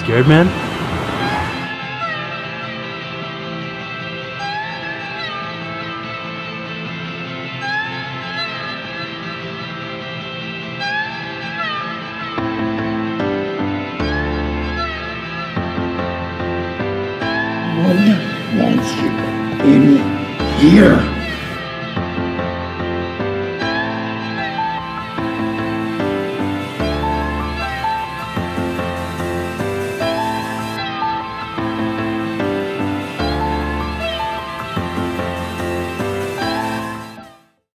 Scared, man? one wants you in here.